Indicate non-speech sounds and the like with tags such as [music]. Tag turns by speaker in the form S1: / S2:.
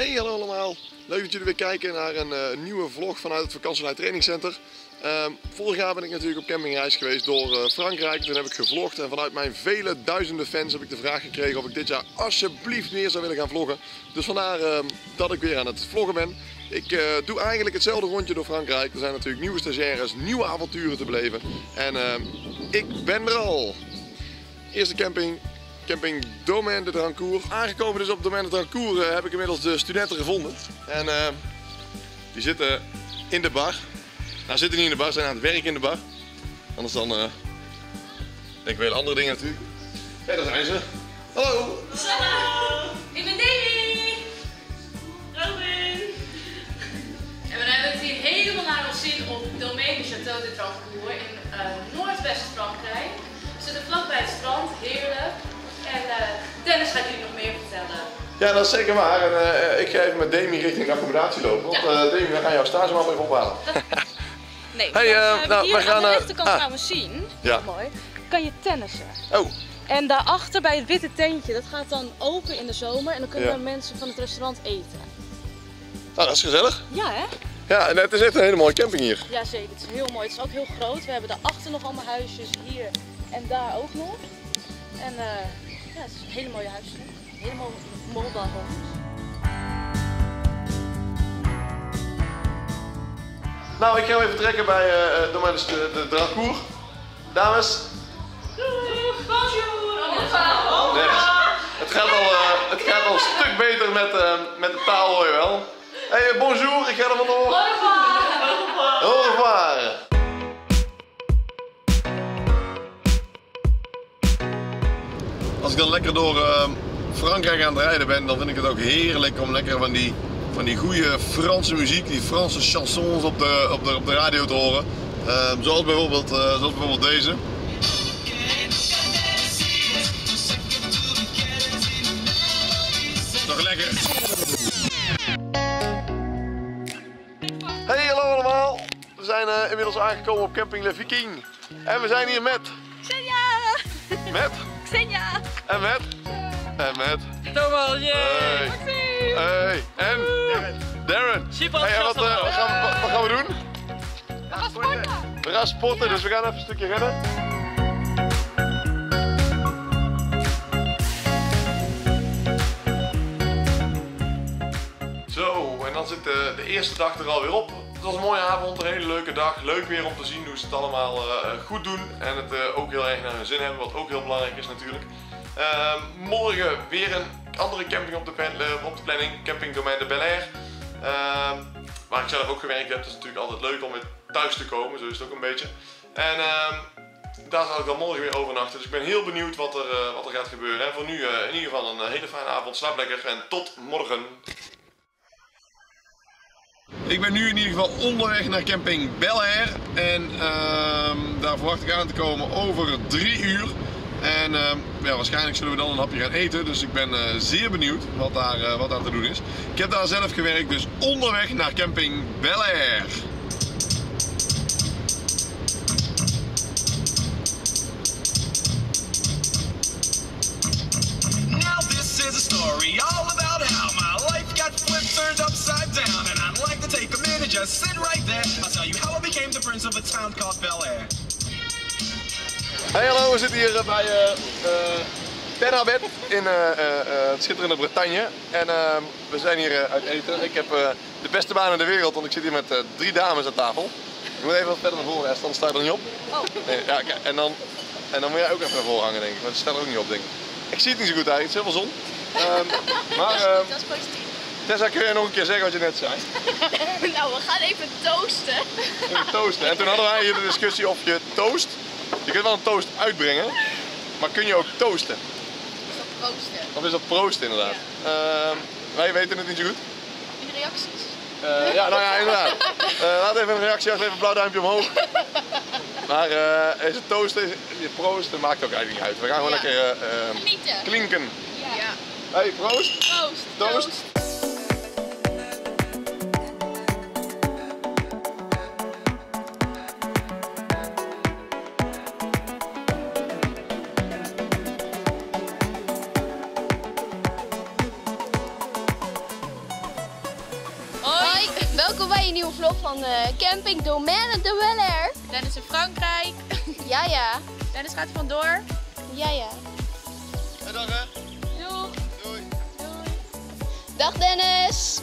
S1: Hey, hallo allemaal. Leuk dat jullie weer kijken naar een eh, nieuwe vlog vanuit het Vakantielijn Training Center. Ehm, vorig jaar ben ik natuurlijk op campingreis geweest door eh, Frankrijk. Toen heb ik gevlogd en vanuit mijn vele duizenden fans heb ik de vraag gekregen of ik dit jaar alsjeblieft meer zou willen gaan vloggen. Dus vandaar ehm, dat ik weer aan het vloggen ben. Ik eh, doe eigenlijk hetzelfde rondje door Frankrijk. Er zijn natuurlijk nieuwe stagiaires, nieuwe avonturen te beleven. En ehm, ik ben er al. Eerste camping, camping Domaine de Drancourt. Aangekomen dus op Domaine de Drancourt eh, heb ik inmiddels de studenten gevonden. En eh, die zitten in de bar. Nou, zitten niet in de bar, zijn aan het werk in de bar. Anders dan eh denk ik weer andere dingen natuurlijk. Hé, daar zijn ze. Hallo!
S2: Hallo, ik ben Davy.
S3: Robin!
S2: En we hebben het hier helemaal naar ons zin op Domaine Château de Trancourt in eh, Noordwest-Frankrijk. We zitten vlakbij het strand, heerlijk. En Dennis gaat jullie nog meer vertellen.
S1: Ja, dat is zeker waar. En, eh, ik ga even met Demi richting de accommodatie lopen. Want
S2: Ja.
S1: eh Demi, we gaan jouw stageman even ophalen. [laughs]
S3: Nee,
S1: Hey, eh,
S3: we
S1: nou,
S3: hier
S1: we gaan,
S3: aan de rechterkant
S1: ah.
S3: trouwens zien.
S1: Ja.
S3: Mooi. Kan je tennissen.
S1: Oh,
S3: En daarachter bij het witte tentje, dat gaat dan open in de zomer. En dan kunnen
S1: Ja.
S3: mensen van het restaurant eten.
S1: nou, dat is gezellig.
S3: Ja hè?
S1: Ja, en het is echt een hele mooie camping hier.
S3: Ja zeker, het is heel mooi. Het is ook heel groot. We hebben daarachter nog allemaal huisjes, hier en daar ook nog. En eh, ja, het is een hele mooie huisje. Helemaal molbouw.
S1: Nou, ik ga even trekken bij eh uh, de, de Drancourt. Dames,
S2: Bonjour!
S1: nee, het, gaat al, eh, het gaat al een stuk beter met, eh, met de taal, hoor je wel. Hey, bonjour, ik ga er vandoor. Als ik dan lekker door eh, Frankrijk aan het rijden ben, dan vind ik het ook heerlijk om lekker van die, van die goede Franse muziek, die Franse chansons op de, op de, op de radio te horen. Eh, zoals, bijvoorbeeld, eh, zoals bijvoorbeeld deze. Toch lekker. Hey, hallo allemaal. We zijn eh, inmiddels aangekomen op camping Le Viking. En we zijn hier met,
S3: Xenia!
S1: met,
S3: Xenia!
S1: En met, en met.
S3: Thomas,
S1: Hey. Hey. En Darren.
S3: Super
S1: Hey, en wat, eh, wat, gaan we, wat, wat gaan we doen?
S3: We gaan sporten!
S1: We gaan sporten, dus we gaan even een stukje rennen. Zo, en dan zit de, de eerste dag er alweer op. Het was een mooie avond, een hele leuke dag. Leuk weer om te zien hoe ze het allemaal eh, goed doen. En het eh, ook heel erg naar hun zin hebben, wat ook heel belangrijk is natuurlijk. Ehm, morgen weer een andere camping op de, pen- eh, op de planning. Camping Domaine de Bel Air. Ehm, waar ik zelf ook gewerkt heb. Het is natuurlijk altijd leuk om weer thuis te komen. Zo is het ook een beetje. En ehm, daar zal ik dan morgen weer overnachten. Dus ik ben heel benieuwd wat er, eh, wat er gaat gebeuren. En voor nu eh, in ieder geval een hele fijne avond. Slaap lekker en tot morgen. Ik ben nu in ieder geval onderweg naar camping Bel Air. En daar verwacht ik aan te komen over drie uur. En ehm, ja, waarschijnlijk zullen we dan een hapje gaan eten. Dus ik ben eh, zeer benieuwd wat daar, eh, wat daar te doen is. Ik heb daar zelf gewerkt, dus onderweg naar camping Bel Air.
S4: Just sit right there. I'll tell you how I became the prince of a town called Bel Air.
S1: Hey hallo, we zitten hier eh, bij Penabet in het schitterende Bretagne. En ehm, we zijn hier uit eten. Ik heb de beste baan in de wereld, want ik zit hier met drie dames aan tafel. Je moet even wat verder naar voren, Esther, anders sta je er niet op.
S3: Oh.
S1: Nee, ja, en, dan, en dan moet jij ook even naar voren hangen, denk ik. Want het staat er ook niet op, denk ik. Ik zie het niet zo goed uit, het is heel veel zon. Ehm, maar [laughs] ehm,
S3: Dat is positief.
S1: Tessa, kun jij nog een keer zeggen wat je net zei? [laughs]
S5: Nou, we gaan even toosten.
S1: Even toasten. En toen hadden wij hier de discussie of je toast. Je kunt wel een toast uitbrengen, maar kun je ook toasten?
S5: Proosten.
S1: Of is dat proost inderdaad? Ehm, wij weten het niet zo goed.
S5: Die reacties.
S1: Eh, ja, nou ja, inderdaad. [laughs] Eh, laat even een reactie achter, even een blauw duimpje omhoog. Maar eh, is het toosten, is je proosten, maakt ook eigenlijk niet uit. We gaan gewoon
S5: Ja.
S1: lekker eh, eh,
S5: Genieten.
S1: klinken.
S5: Ja.
S1: Hey, proost!
S5: Proost.
S1: Toast.
S6: welkom een nieuwe vlog van eh, Camping Domaine de Weller.
S5: Dennis in Frankrijk.
S6: Ja, ja.
S5: Dennis gaat vandoor.
S6: Ja, ja.
S1: En dag hè.
S5: Doeg.
S1: Doei.
S6: Dag Dennis.